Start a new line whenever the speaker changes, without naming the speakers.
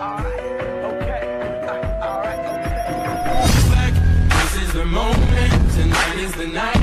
Alright, okay. Alright, okay.
This is the moment, tonight is the night.